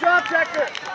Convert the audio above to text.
Drop checker.